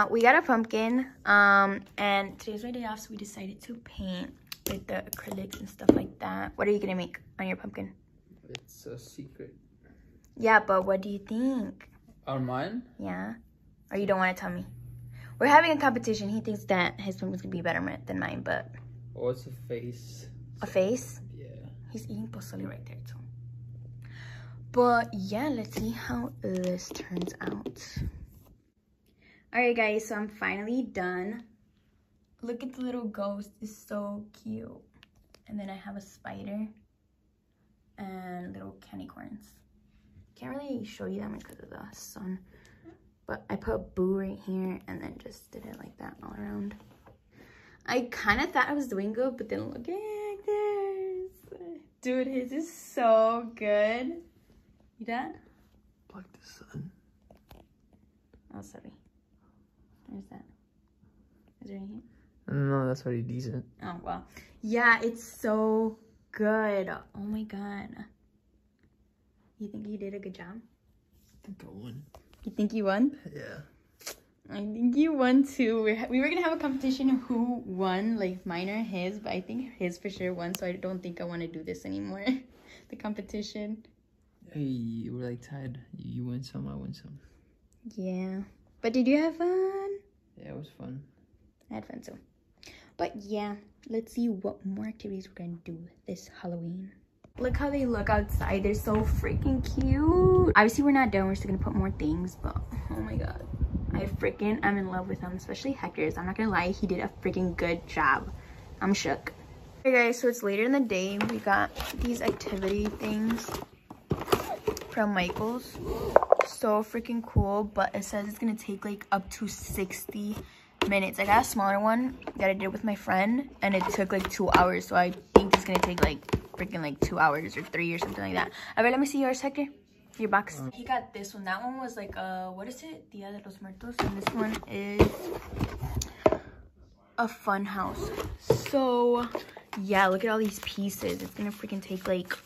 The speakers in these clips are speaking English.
uh, we got a pumpkin. Um, and today's my day off, so we decided to paint with the acrylics and stuff like that. What are you gonna make on your pumpkin? It's a secret. Yeah, but what do you think? On mine? Yeah? Or you don't want to tell me? We're having a competition. He thinks that his pumpkin's gonna be better than mine, but Oh, it's a face. a face? Yeah. He's eating pozole right there too. But yeah, let's see how this turns out. Alright guys, so I'm finally done. Look at the little ghost, it's so cute. And then I have a spider and little candy corns. Can't really show you that much because of the sun. But I put boo right here and then just did it like that all around. I kind of thought I was doing good, but then look at this. Dude, his is so good. You done? Block the sun. Oh, sorry. Where's that? Is it right here? No, that's already decent. Oh, well. Yeah, it's so good. Oh my god. You think you did a good job? I think I won. You think you won? Yeah. I think you won too. We're, we were gonna have a competition of who won, like mine or his, but I think his for sure won, so I don't think I want to do this anymore. the competition. Hey, we're like tied. You win some, I win some. Yeah. But did you have fun? Yeah, it was fun. I had fun too. But yeah, let's see what more activities we're gonna do this Halloween. Look how they look outside. They're so freaking cute. Obviously, we're not done. We're still gonna put more things, but oh my god. I freaking am in love with him, especially Hector's. I'm not gonna lie, he did a freaking good job. I'm shook. Hey guys, so it's later in the day. We got these activity things from Michaels. So freaking cool, but it says it's gonna take like up to 60 minutes. I got a smaller one that I did with my friend and it took like two hours. So I think it's gonna take like freaking like two hours or three or something like that. All right, let me see yours, Hector. Your box. He got this one. That one was like, uh, what is it? Dia de los Muertos. And this one is a fun house. So, yeah, look at all these pieces. It's gonna freaking take like,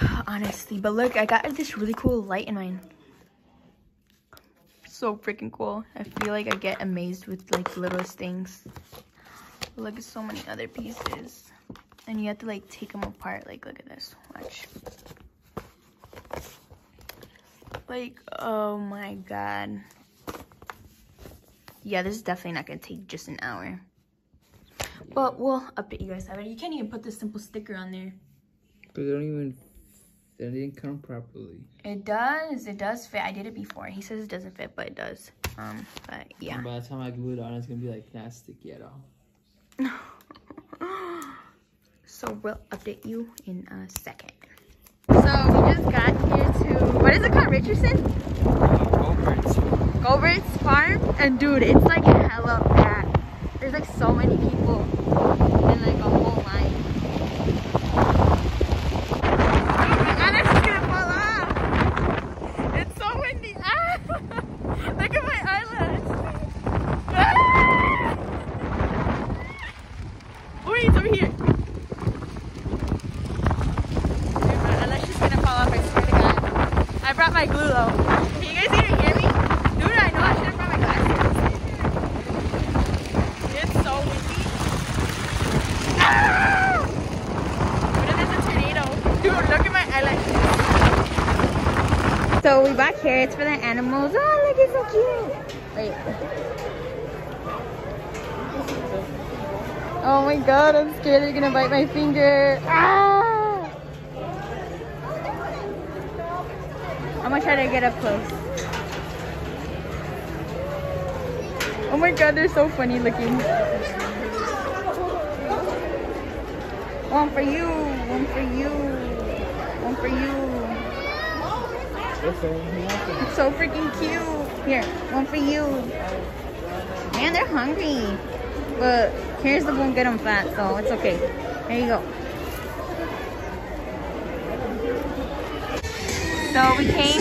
honestly. But look, I got this really cool light in mine. So freaking cool. I feel like I get amazed with like littlest things. Look at so many other pieces. And you have to like take them apart. Like, look at this. Watch. Like, oh my god. Yeah, this is definitely not gonna take just an hour. But we'll update you guys. I you can't even put this simple sticker on there. They don't even, they didn't come properly. It does. It does fit. I did it before. He says it doesn't fit, but it does. Um, but yeah. And by the time I glue it on, it's gonna be like not sticky at all. so we'll update you in a second. So we just got here to what is it called, Richardson? Goebbert's farm, and dude, it's like hella packed. There's like so many people in like a whole line. Alex is gonna fall off. It's so windy. Ah! Look at my eyelash. Ah! Oh, he's over here. Dude, my eyelash is gonna fall off. I swear to God. I brought my glue though. Can you guys even hear me? Dude, I know I should have brought my glasses. It's so windy. Ah! What if a tornado? Dude, look at my eyelashes. So we bought carrots for the animals. Oh, look, it's so cute. Wait. Oh my god, I'm scared they're gonna bite my finger. Ah! I'm gonna try to get up close. Oh my god, they're so funny looking. One for you, one for you, one for you. It's so freaking cute. Here, one for you. Man, they're hungry. But here's the won't get them fat, so it's okay. There you go. So we came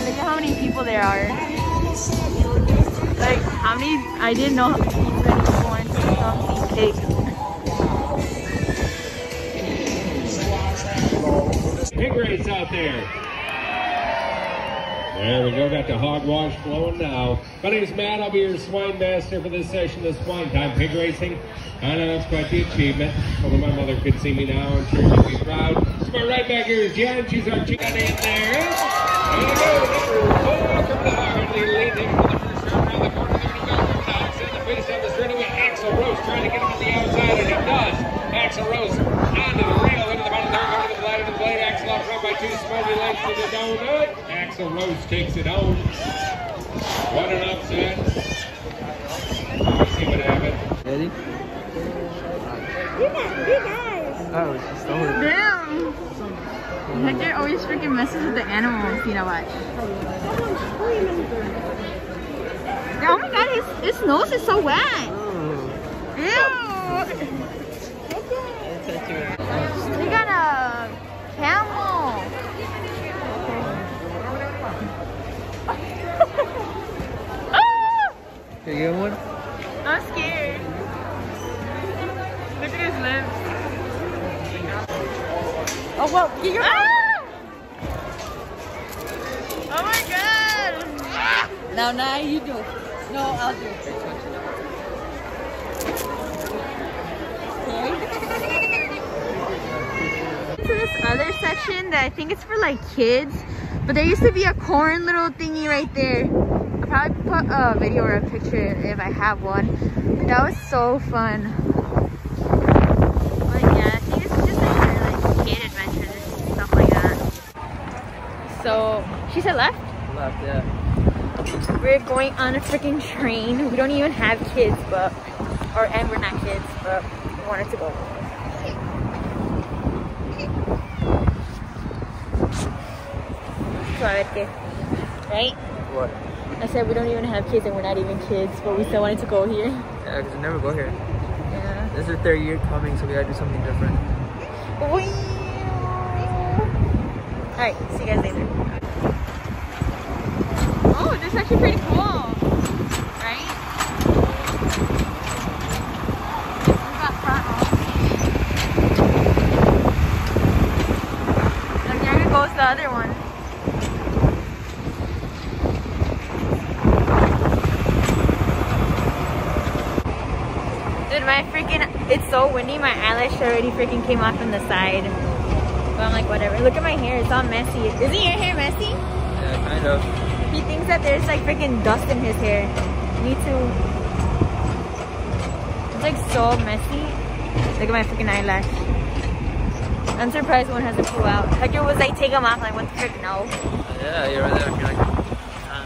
look at how many people there are. Like, how many, I didn't know how many people wanted to come see pigs. Pig race out there. There we go, got the hogwash flowing now. My name's Matt, I'll be your swine master for this session, this swine time pig racing. I know that's quite the achievement. Although my mother could see me now, I'm sure she'd be proud. So my right back here is Jen, she's our chicken in there. There we go, number four from the hard, leading for the first round around the corner. They're gonna go from Knox in the finish down the straightaway. Axel Rose trying to get him on the outside, and he does. Axel Rose onto the rail, into the bottom third, over to the blade, into the blade. Axel off front by two smarty legs to the donut. Axel Rose takes it home. What an upset. Let's see what happened. Ready? You guys, you guys. Oh, she stole it. Damn. Hector always freaking messes with the animals, you know what? Oh my god, his, his nose is so wet. Oh. Ew. We got a camel. Ah! Here, you get one? I'm scared. Look at his lips. Oh, well, get your Ah! Oh my god. Now, now you do. No, I'll do. to this other section that I think it's for like kids. But there used to be a corn little thingy right there. I'll probably put a video or a picture if I have one. But that was so fun. But yeah, I think it's just like for like kid adventures and stuff like that. So she said left. Left, yeah. We're going on a freaking train. We don't even have kids, but or and we're not kids, but we wanted to go. So, ver. Right? What? I said we don't even have kids and we're not even kids, but we still wanted to go here. Yeah, because we never go here. Yeah. This is the third year coming, so we gotta do something different. Alright, see you guys later. This is actually pretty cool. Right? And goes the other one. Dude, my freaking, it's so windy, my eyelash already freaking came off on the side. But I'm like, whatever. Look at my hair, it's all messy. Isn't your hair messy? Yeah, kind of. That there's like freaking dust in his hair. Me too. It's like so messy. Look at my freaking eyelash. I'm surprised one hasn't flew out. Hector was like, take them off. Like, what the frick? No. Yeah, you're right there. You're like, uh,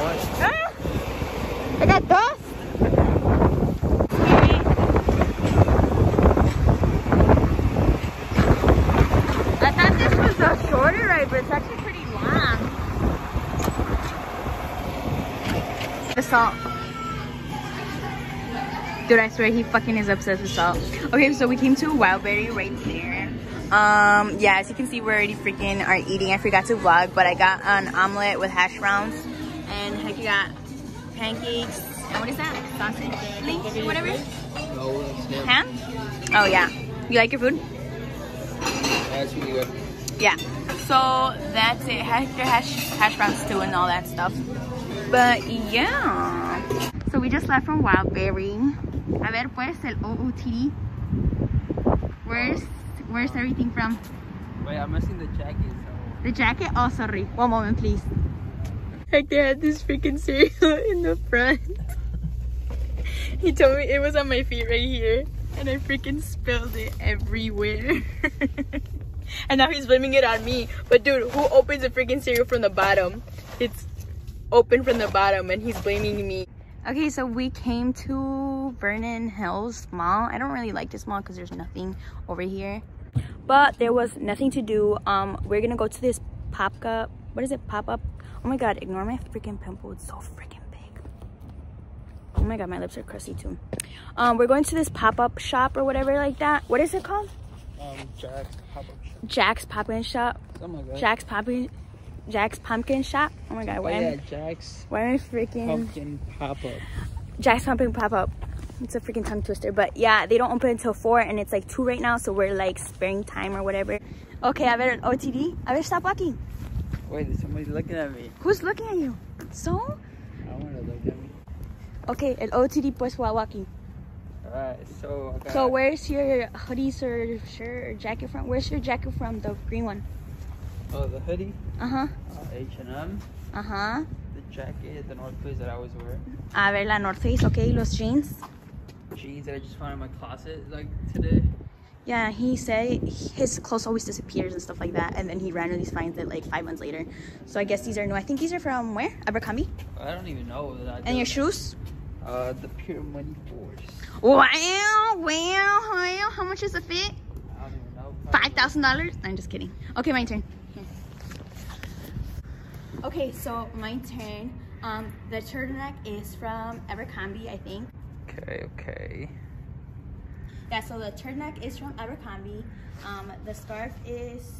what? Ah! I got dust. Scary. I thought this was a shorter ride, but it's actually pretty long. The salt. Dude, I swear he fucking is obsessed with salt. Okay, so we came to Wildberry right there. Um, yeah, as you can see, we're already freaking are eating. I forgot to vlog, but I got an omelet with hash browns. And heck, you got pancakes. And what is that? Sausage links or whatever? Ham? Oh, yeah. You like your food? That's really good. Yeah. So that's it. Hash, hash, hash browns too and all that stuff. But yeah. So we just left from Wildberry. A ver pues el OOTD. Where's where's everything from? Wait, I'm missing the jacket. So. The jacket? Oh sorry. One moment please. Hector had this freaking cereal in the front. he told me it was on my feet right here. And I freaking spilled it everywhere. and now he's blaming it on me. But dude, who opens a freaking cereal from the bottom? It's open from the bottom and he's blaming me. Okay, so we came to Vernon Hills Mall. I don't really like this mall because there's nothing over here. But there was nothing to do. Um, we're gonna go to this pop-up. What is it? Pop-up? Oh my god, ignore my freaking pimple. It's so freaking big. Oh my god, my lips are crusty too. Um, we're going to this pop-up shop or whatever like that. What is it called? Um, Jack's pop-up shop. Jack's Pumpkin Shop. Something like that. Jack's Pumpkin. Jack's Pumpkin Shop. Oh my god, Oh why, yeah, am, Jack's why am I freaking pumpkin pop-up. Jack's Pumpkin Pop Up? It's a freaking tongue twister, but yeah, they don't open until four, and it's like two right now, so we're like sparing time or whatever. Okay, a ver, OTD. A ver, stop walking. Wait, somebody's looking at me. Who's looking at you? So? I want to look at me. Okay, el OTD pues while walking. Alright, so. I got, So where's your hoodies or shirt or jacket from? Where's your jacket from? The green one. Oh, the hoodie, Uh-huh. uh, H&M, Uh-huh. the jacket, the North Face that I always wear, A ver, la North Face, okay, los jeans. jeans that I just found in my closet like today. Yeah, he said his clothes always disappears and stuff like that, and then he randomly finds it like five months later. So I guess these are new. I think these are from where? Abercrombie. I don't even know that. And your shoes? Uh, the Pure Money Force. Wow, wow, wow. How much is a fit? I don't even know. Five thousand dollars? I'm just kidding. Okay, my turn. Okay, so my turn. Um, the turtleneck is from Abercrombie, I think. Okay, okay. Yeah, so the turtleneck is from Abercrombie. Um, the scarf is,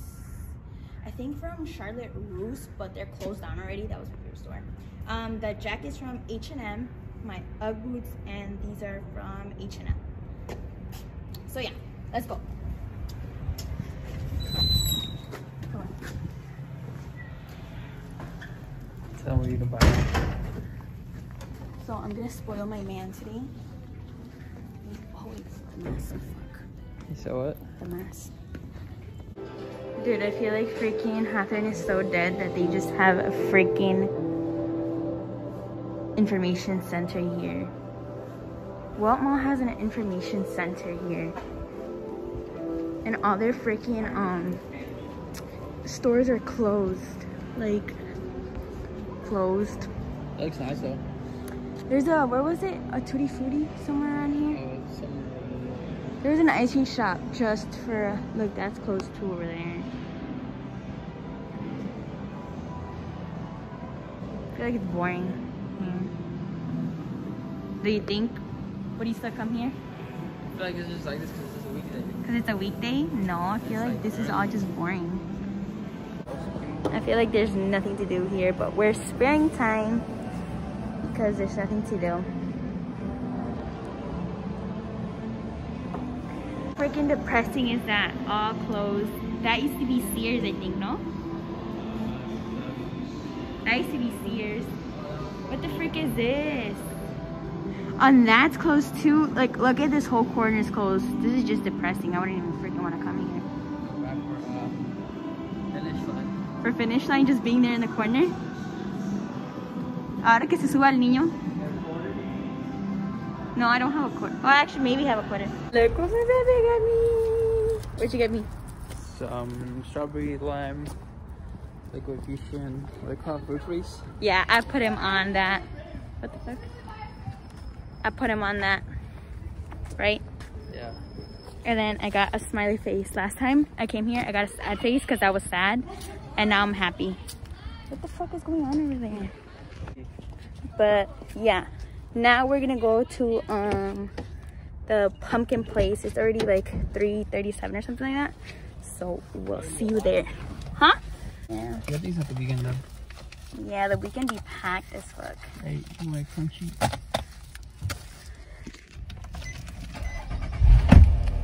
I think, from Charlotte Russe, but they're closed down already. That was my favorite store. Um, the jacket is from H&M, my UGG boots, and these are from H&M. So yeah, let's go. Come on. Tell me you can buy. So I'm gonna spoil my man today. Oh wait, the mask. You saw what? The mask. Dude, I feel like freaking Hawthorn is so dead that they just have a freaking information center here. What mall has an information center here? And all their freaking um stores are closed. Like closed. That looks nice though. There's a where was it? A tutti frutti somewhere around here. Oh. There's an ice cream shop just for look that's closed too over there. I feel like it's boring. Hmm. here. Do you think? Would you still come here? I feel like it's just like this because it's a weekday. Because it's a weekday? No, I feel like this is all just boring. I feel like there's nothing to do here, but we're sparing time because there's nothing to do. Freaking depressing is that all closed. That used to be Sears, I think, no? That used to be Sears. What the freak is this? And that's closed too. Like, look at this whole corner is closed. This is just depressing. I wouldn't even freaking want to come For finish line, just being there in the corner. Ahora que se suba el niño. No, I don't have a quarter. Oh, I actually maybe have a quarter. Look what my baby got me. What'd you get me? Some strawberry lime, liquid fusion, what do they call? Fruit freeze? Yeah, I put him on that. What the fuck? I put him on that. Right? Yeah. And then I got a smiley face. Last time I came here, I got a sad face because I was sad. And now I'm happy. What the fuck is going on over there? But yeah, now we're gonna go to um the pumpkin place. It's already like 3:37 or something like that. So we'll see you there. Huh? Yeah. Get these at the weekend though. Yeah, the weekend be packed as fuck. Hey, you like crunchy?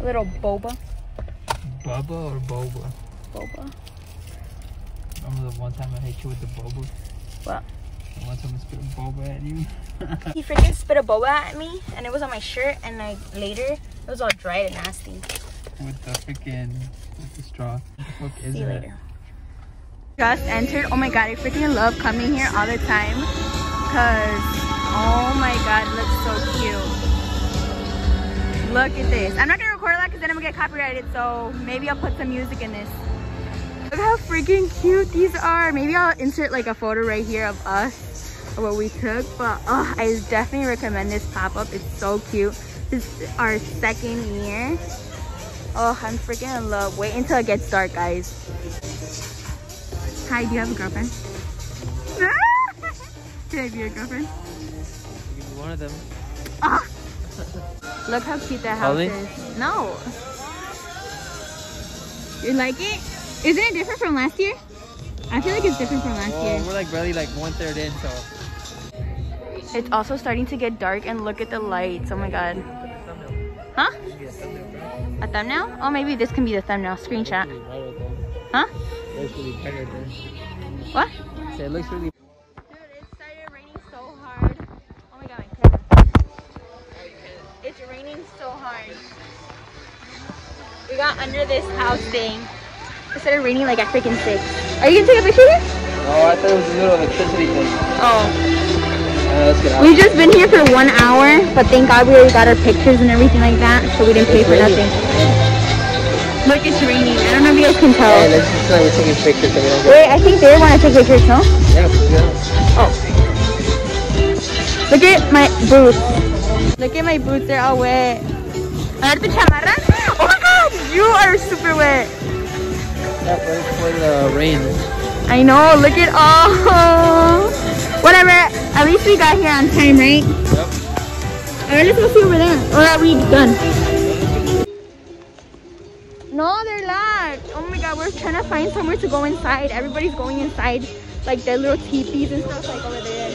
A little boba. Bubba or boba? Boba. Remember the one time I hit you with the boba? What? The one time I spit a boba at you? He freaking spit a boba at me and it was on my shirt and like later it was all dried and nasty. with the freaking, with the straw. What is See you that? later. Just entered. Oh my god, I freaking love coming here all the time. Cause oh my god, it looks so cute. Look at this. I'm not gonna record that because then I'm gonna get copyrighted. So maybe I'll put some music in this. Look how freaking cute these are. Maybe I'll insert like a photo right here of us or what we took. But oh, I definitely recommend this pop-up. It's so cute. This is our second year. Oh, I'm freaking in love. Wait until it gets dark, guys. Hi, do you have a girlfriend? Can I be your girlfriend? You can be one of them. Ah! Look how cute that house Ollie? is. No. You like it? Isn't it different from last year? I feel like it's different from last well, year. we're like barely like one third in, so. It's also starting to get dark and look at the lights. Oh my god. Huh? A thumbnail? Oh, maybe this can be the thumbnail. Screenshot. Huh? Looks really bright right. What? So it looks really. Dude, it started raining so hard. Oh my god, my camera. It's raining so hard. We got under this house thing. It started raining like at freaking six. Are you gonna take a picture here? Oh, I thought it was a little electricity thing. Oh. Uh, let's get out. We've just been here for one hour, but thank God we already got our pictures and everything like that, so we didn't pay for nothing. Look, it's raining. I don't know if you guys can tell. Hey, let's just like we're taking pictures. Wait, I think they want to take pictures, no? Yeah, yeah. Oh. Look at my boots. Look at my boots, they're all wet. A ver tu chamarra. Oh my god, you are super wet. Yeah, but it's for the rain. I know, look at all. Whatever, at least we got here on time, right? Yep. Alright, let's go see over there. Or are we done? No, they're locked. Oh my god, we're trying to find somewhere to go inside. Everybody's going inside, like their little teepees and stuff like over there.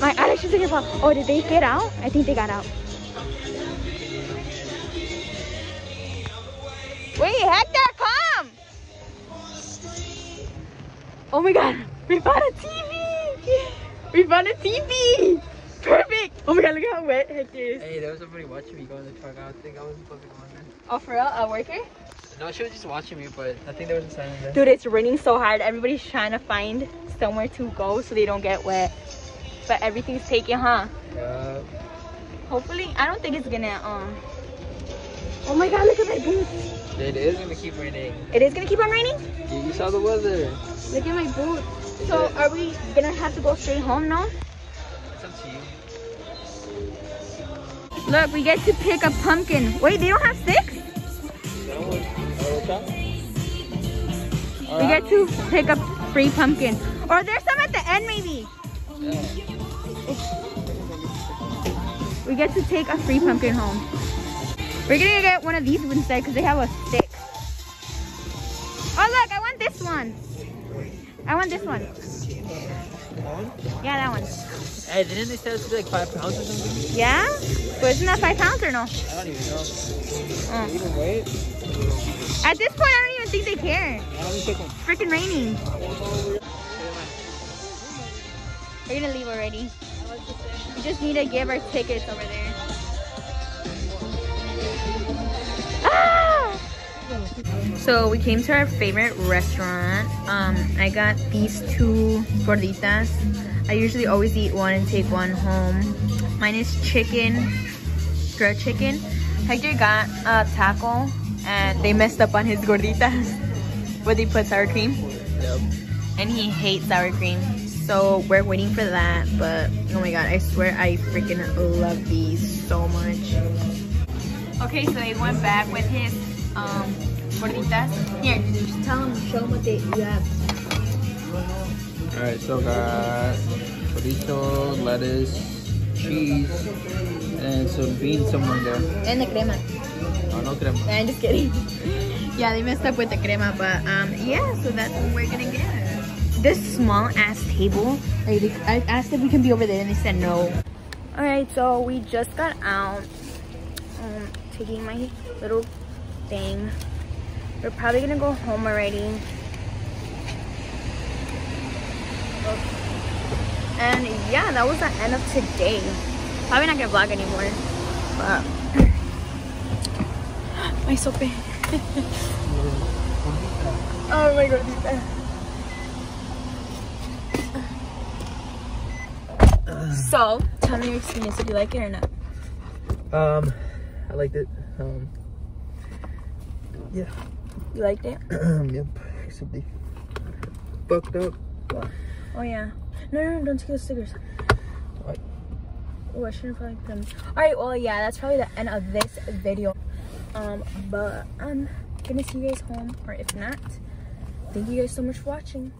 My eyelashes are fall. Oh, did they get out? I think they got out. Wait, Hector, come! Oh my god, we found a TV! We found a TV! Perfect! Oh my god, look how wet Hector is. Hey, there was somebody watching me go in the truck. I think I wasn't supposed to go in there. Oh, for real? A worker? No, she was just watching me, but I think there was a sign in there. Dude, it's raining so hard. Everybody's trying to find somewhere to go so they don't get wet. But everything's taken, huh? Yeah. Hopefully, I don't think it's gonna, um... Oh my god, look at my boots. It is gonna keep raining. It is gonna keep on raining? You, you saw the weather. Look at my boots. So, are we gonna have to go straight home now? It's up to you. Look, we get to pick a pumpkin. Wait, they don't have sticks? We get to pick a free pumpkin. Or there's some at the end, maybe. We get to take a free pumpkin home. We're gonna get one of these instead because they have a stick. Oh look, I want this one. I want this one. Yeah, that one. Hey, didn't they say it was like five pounds or something? Yeah? But isn't that five pounds or no? I don't even know. Oh. Even weight? At this point, I don't even think they care. Yeah, let me pick one. Freaking raining. We're gonna leave already. We just need to give our tickets over there. Ah! So we came to our favorite restaurant. Um, I got these two gorditas. I usually always eat one and take one home. Mine is chicken, grilled chicken. Hector got a taco and they messed up on his gorditas where they put sour cream Yep. and he hates sour cream. So we're waiting for that, but oh my god, I swear I freaking love these so much. Okay, so they went back with his um gorditas. Here, just tell them, show them what they you have. Alright, so got chorizo, lettuce, cheese, and some beans somewhere there. And the crema. Oh, no crema. I'm just kidding. yeah, they messed up with the crema, but um, yeah, so that's what we're gonna get. This small ass table, like, I asked if we can be over there, and they said no. All right, so we just got out, um, taking my little thing. We're probably gonna go home already. And yeah, that was the end of today. Probably not gonna vlog anymore, but my sope. oh my god. So, tell me your experience. Did you like it or not? Um, I liked it. Um, yeah. You liked it? yep. Except they fucked up. Oh yeah. No, no, no don't take the stickers. What? Oh, I shouldn't probably put them. All right. Well, yeah, that's probably the end of this video. Um, but I'm gonna see you guys home, or if not, thank you guys so much for watching.